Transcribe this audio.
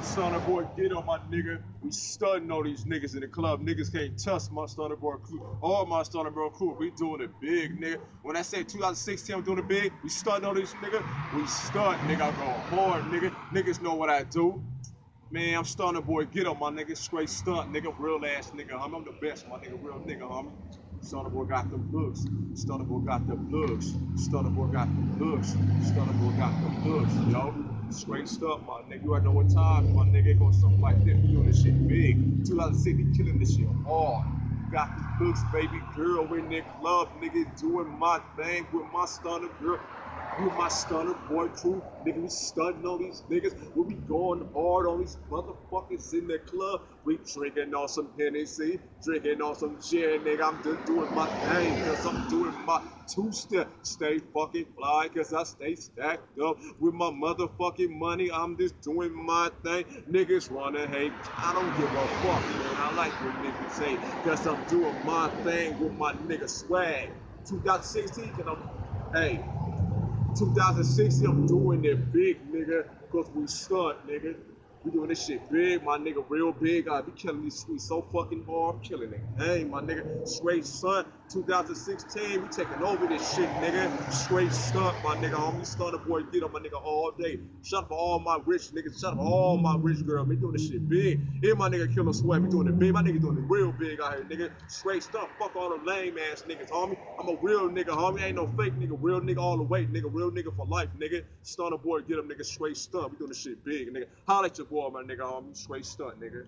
Stunna boy, get on my nigga. We stunning all these niggas in the club. Niggas can't touch my stunna boy crew. All my stunna boy crew. We doing it big, nigga. When I say 2016, I'm doing it big. We stunning all these niggas. We stunt, nigga. I go hard, nigga. Niggas know what I do. Man, I'm stunna boy. Get up, my nigga. Straight stunt, nigga. Real ass nigga. I'm the best, my nigga. Real nigga, homie. Stunna boy got them looks. Stunna boy got the looks. Stunna boy got them looks. Stunna boy got the looks. Yo, straight stuff, my nigga. You already know what time, my nigga. Go something like this. We doing this shit big. 2060 killing this shit hard. Got the looks, baby girl in the club, nigga. Doing my thing with my stunner girl. With my stunna boy crew, nigga, we stunting on these niggas. We be going hard on these motherfuckers in the club. We drinking on some Hennessy, drinking on some gin, nigga. I'm just doing my thing, cause I'm doing my two-step. Stay fucking fly, cause I stay stacked up with my motherfucking money. I'm just doing my thing. Niggas wanna hate, I don't give a fuck, man. I like what niggas say, cause I'm doing my thing with my nigga swag. 2016, cause I'm, hey, 2060, I'm doing it big, nigga, because we stunt, nigga. We doing this shit big, my nigga, real big. I be killing these streets so fucking hard. I'm killing it. Hey, my nigga, straight stunt. 2016, we taking over this shit, nigga. Straight stunt, my nigga. Homie, stunna boy, get on my nigga all day. Shout up for all my rich niggas. Shout up for all my rich girls. We doing this shit big. And my nigga Killer Sweat, we doing it big. My nigga doing it real big out here, nigga. Straight stunt. Fuck all the lame ass niggas, homie. I'm a real nigga, homie. Ain't no fake nigga. Real nigga all the way, nigga. Real nigga for life, nigga. Stunna boy, get him, nigga. Straight stunt. We doing this shit big, nigga. Holla at your boy, my nigga, homie. Straight stunt, nigga.